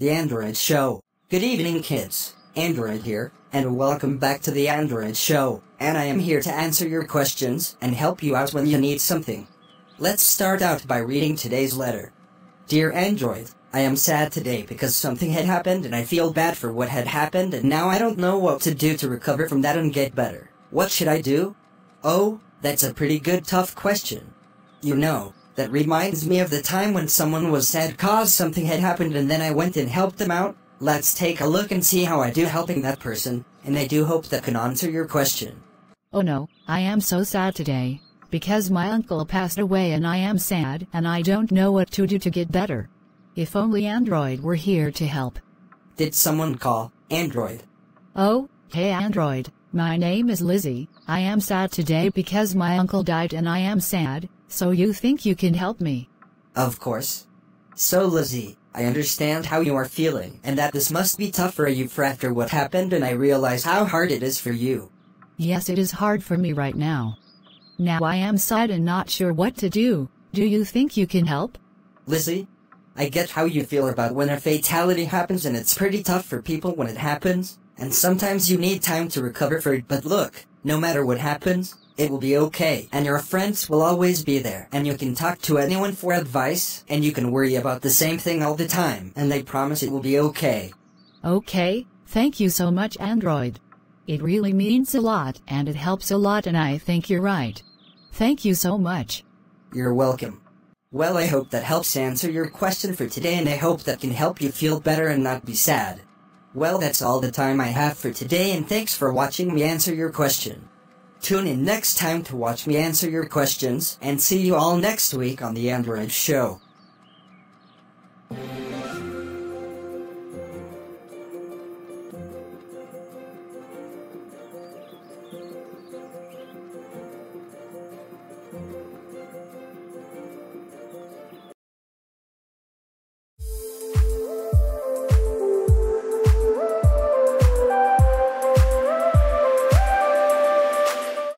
The Android Show. Good evening, kids. Android here, and welcome back to the Android Show. And I am here to answer your questions and help you out when you need something. Let's start out by reading today's letter. Dear Android, I am sad today because something had happened and I feel bad for what had happened and now I don't know what to do to recover from that and get better. What should I do? Oh, that's a pretty good tough question. You know, that reminds me of the time when someone was sad cause something had happened and then I went and helped them out. Let's take a look and see how I do helping that person, and I do hope that can answer your question. Oh no, I am so sad today, because my uncle passed away and I am sad and I don't know what to do to get better. If only Android were here to help. Did someone call, Android? Oh, hey Android, my name is Lizzie, I am sad today because my uncle died and I am sad, so you think you can help me? Of course. So Lizzie, I understand how you are feeling and that this must be tough for you for after what happened and I realize how hard it is for you. Yes it is hard for me right now. Now I am sad and not sure what to do, do you think you can help? Lizzie, I get how you feel about when a fatality happens and it's pretty tough for people when it happens, and sometimes you need time to recover for it but look, no matter what happens, it will be okay, and your friends will always be there, and you can talk to anyone for advice, and you can worry about the same thing all the time, and they promise it will be okay. Okay, thank you so much Android. It really means a lot and it helps a lot and I think you're right. Thank you so much. You're welcome. Well, I hope that helps answer your question for today, and I hope that can help you feel better and not be sad. Well, that's all the time I have for today, and thanks for watching me answer your question. Tune in next time to watch me answer your questions, and see you all next week on the Android Show.